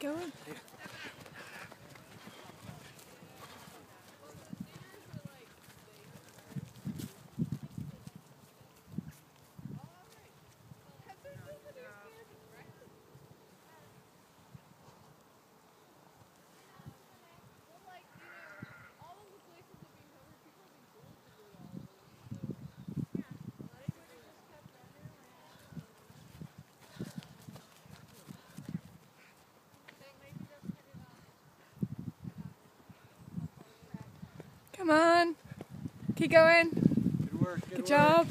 going. Come on. Keep going. Good work. Good, Good work. job.